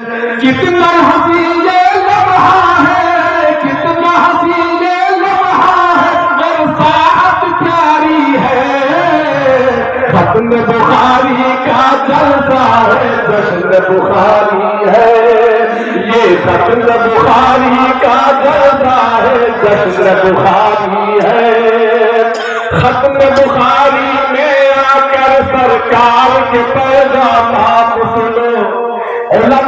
کتنا ہنسی یہ لمحہ ہے، کتنا ہنسی یہ لمحہ ہے، اور ساعت پیاری ہے۔ ختم بخاری کا جلسہ ہے، جشن بخاری ہے۔ یہ ختم بخاری کا جلسہ ہے، جشن بخاری ہے۔ ختم بخاری میں آ کر سرکار کے پیغامات سنو۔ علماء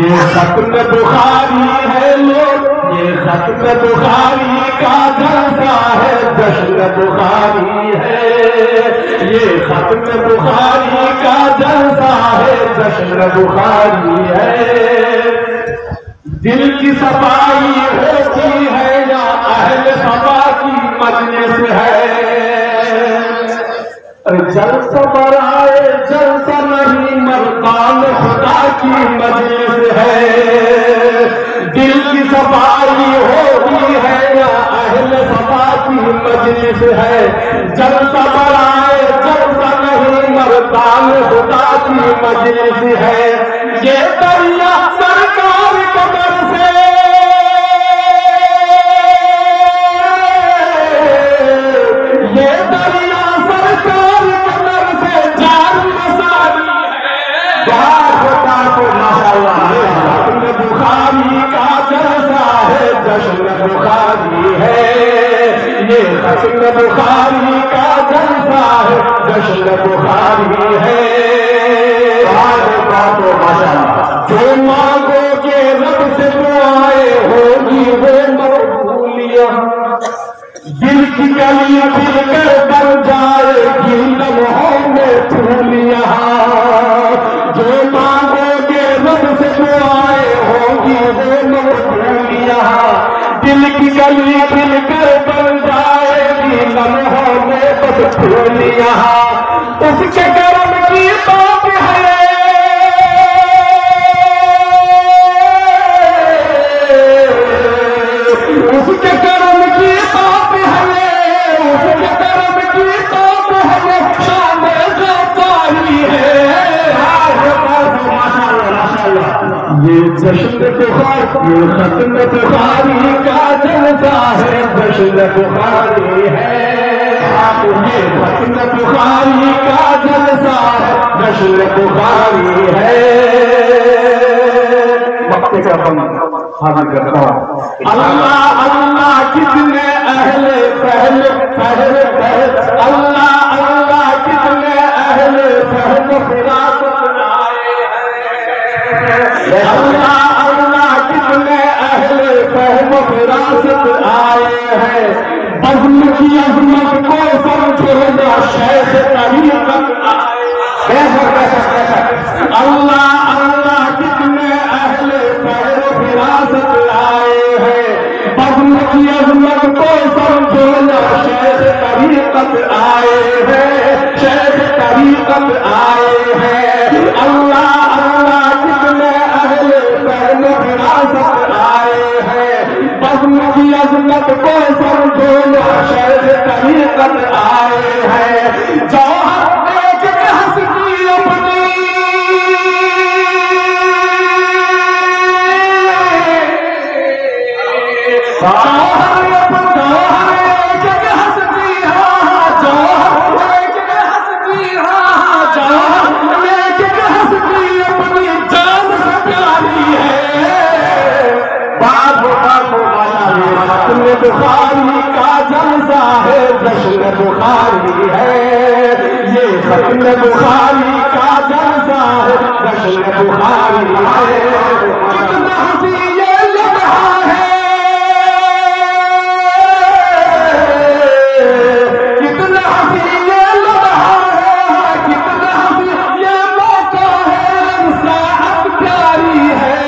یہ ختم بخاری ہے لوگ، یہ ختم بخاری کا جلسہ ہے، جشن بخاری ہے۔ یہ ختم بخاری کا جلسہ ہے، جشن بخاری ہے۔ دل کی صفائی ہوتی ہے یا اہل صفا کی مجلس ہے؟ جلسہ برائے جلسہ نہیں مردان خدا کی مجلس مجلس ہے۔ جلسہ برائے جلسہ نہیں، مردان خدا کی مجلس ہے۔ یہ دریا سرکار قبر سے۔ یہ دریا سرکار قبر سے۔ جان مساری ہے۔ جشن بخاری کا جلسہ ہے جشن بخاری ہے۔ پھول یہاں، اس کے کرم کی بات ہے۔ اس کے کرم کی بات ہے۔ اس کے کرم کی بات ہے۔ شام جو پاری ہے۔ یہ جشن بخار یہ ختم بخاری کا جلسہ ہے۔ جشن بخاری ہے۔ یہ ختم بخاری کا جلسہ ہے جشن بخاری ہے وقت کا بند حاضر کرتا ہوں اللہ اللہ کتنے اہل پہل پہل پہل اللہ اللہ کتنے اہل پہل فراست آئے ہیں اللہ اللہ اہل فہم فراست آئے ہیں۔ بزم کی عظمت کو سمجھو یا شیخ کا ہیں عظمت کو سمجھو یا طریقت آئے ہیں۔ جوہر ہستی اپنی۔ جوہر ہماری ہے۔ یہ ختم بخاری کا جلسہ ہے جشن بخاری ہے۔ کتنا ہنسی یہ لگ رہا ہے۔ کتنا ہنسی یہ لگ رہا ہے۔ کتنا ہنسی یہ موقع ہے۔ پیاری ہے۔